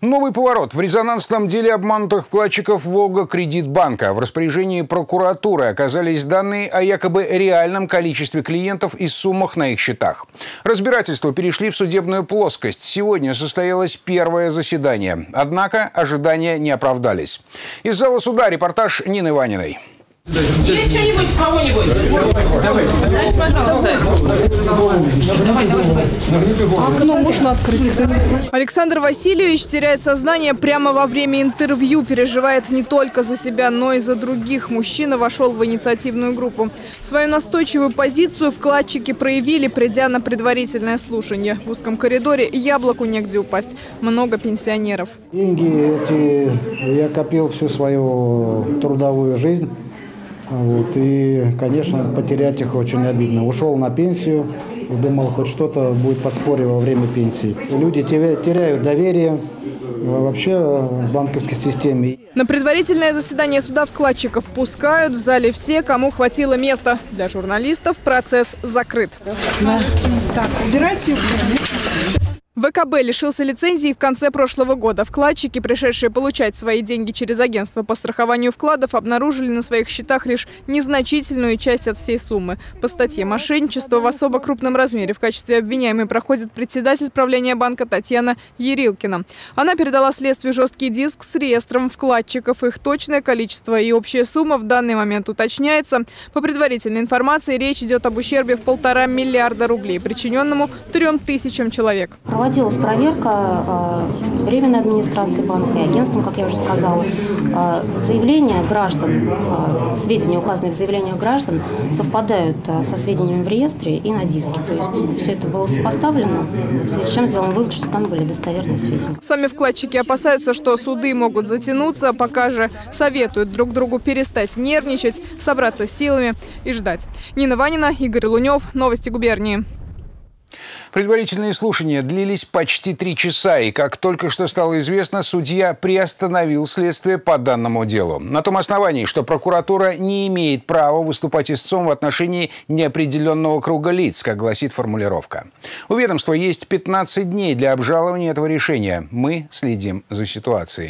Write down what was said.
Новый поворот. В резонансном деле обманутых вкладчиков «Волга Кредитбанка» в распоряжении прокуратуры оказались данные о якобы реальном количестве клиентов и суммах на их счетах. Разбирательства перешли в судебную плоскость. Сегодня состоялось первое заседание. Однако ожидания не оправдались. Из зала суда репортаж Нины Ваниной. Есть что-нибудь кого-нибудь? Окно можно открыть? Александр Васильевич теряет сознание прямо во время интервью. Переживает не только за себя, но и за других. Мужчина вошел в инициативную группу. Свою настойчивую позицию вкладчики проявили, придя на предварительное слушание. В узком коридоре яблоку негде упасть. Много пенсионеров. Деньги эти я копил всю свою трудовую жизнь. Вот, и, конечно, потерять их очень обидно. Ушел на пенсию думал, хоть что-то будет подспорье во время пенсии. И люди теряют доверие вообще в банковской системе. На предварительное заседание суда вкладчиков пускают. В зале все, кому хватило места. Для журналистов процесс закрыт. Так, убирайте. ВКБ лишился лицензии в конце прошлого года. Вкладчики, пришедшие получать свои деньги через агентство по страхованию вкладов, обнаружили на своих счетах лишь незначительную часть от всей суммы. По статье «Мошенничество в особо крупном размере» в качестве обвиняемой проходит председатель правления банка Татьяна Ерилкина. Она передала следствию жесткий диск с реестром вкладчиков. Их точное количество и общая сумма в данный момент уточняется. По предварительной информации речь идет об ущербе в полтора миллиарда рублей, причиненному трем тысячам человек проводилась проверка э, временной администрации банка и агентством, как я уже сказала. Э, заявления граждан, э, сведения, указанные в заявлениях граждан, совпадают со сведениями в реестре и на диске. То есть все это было сопоставлено, в связи с чем сделан вывод, что там были достоверные сведения. Сами вкладчики опасаются, что суды могут затянуться, пока же советуют друг другу перестать нервничать, собраться с силами и ждать. Нина Ванина, Игорь Лунев. Новости губернии. Предварительные слушания длились почти три часа, и, как только что стало известно, судья приостановил следствие по данному делу. На том основании, что прокуратура не имеет права выступать истцом в отношении неопределенного круга лиц, как гласит формулировка. У ведомства есть 15 дней для обжалования этого решения. Мы следим за ситуацией.